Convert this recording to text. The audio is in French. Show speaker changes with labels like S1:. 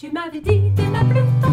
S1: Tu m'avais dit de la plus